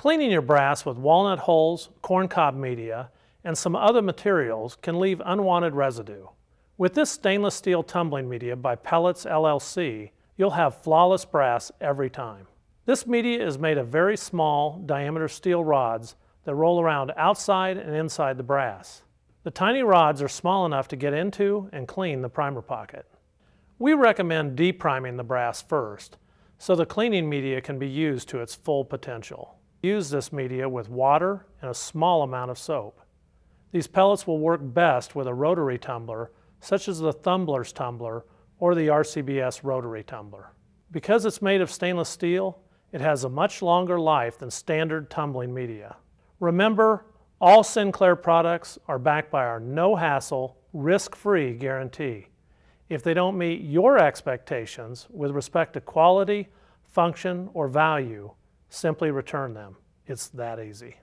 Cleaning your brass with walnut hulls, corncob media, and some other materials can leave unwanted residue. With this stainless steel tumbling media by Pellets LLC, you'll have flawless brass every time. This media is made of very small diameter steel rods that roll around outside and inside the brass. The tiny rods are small enough to get into and clean the primer pocket. We recommend depriming the brass first, so the cleaning media can be used to its full potential. Use this media with water and a small amount of soap. These pellets will work best with a rotary tumbler, such as the Thumler's tumbler or the RCBS rotary tumbler. Because it's made of stainless steel, it has a much longer life than standard tumbling media. Remember, all Sinclair products are backed by our no-hassle, risk-free guarantee. If they don't meet your expectations with respect to quality, function, or value, simply return them. It's that easy.